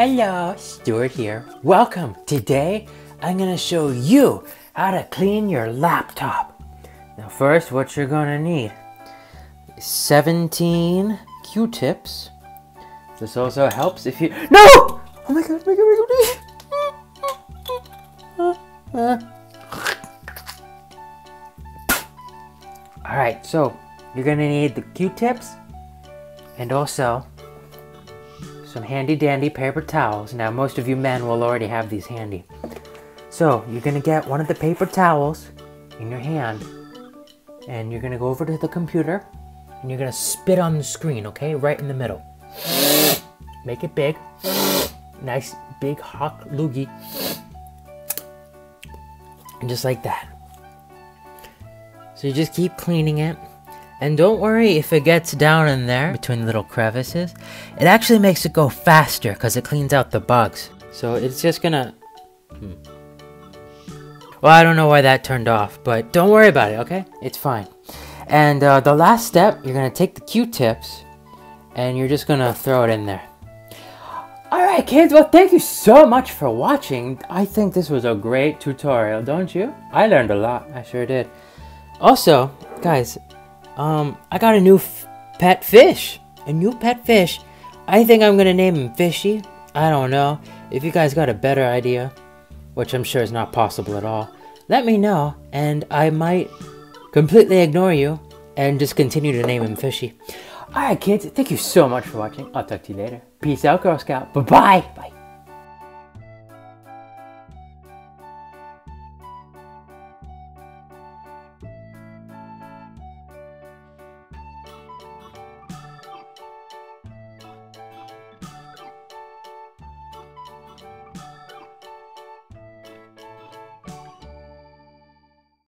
Hello, Stewart here. Welcome. Today, I'm gonna show you how to clean your laptop. Now first, what you're gonna need. 17 Q-tips. This also helps if you- No! Oh my god, oh my god, oh my god. Oh Alright, so you're gonna need the Q-tips and also some handy dandy paper towels. Now, most of you men will already have these handy. So, you're gonna get one of the paper towels in your hand and you're gonna go over to the computer and you're gonna spit on the screen, okay? Right in the middle. Make it big. Nice big hawk loogie. And just like that. So you just keep cleaning it. And don't worry if it gets down in there between little crevices. It actually makes it go faster because it cleans out the bugs. So it's just gonna... Hmm. Well, I don't know why that turned off, but don't worry about it, okay? It's fine. And uh, the last step, you're gonna take the Q-tips and you're just gonna throw it in there. Alright kids, well thank you so much for watching. I think this was a great tutorial, don't you? I learned a lot, I sure did. Also, guys, um, I got a new pet fish. A new pet fish. I think I'm gonna name him Fishy. I don't know. If you guys got a better idea, which I'm sure is not possible at all, let me know, and I might completely ignore you and just continue to name him Fishy. Alright kids, thank you so much for watching. I'll talk to you later. Peace out, Girl Scout. Bye-bye. Bye.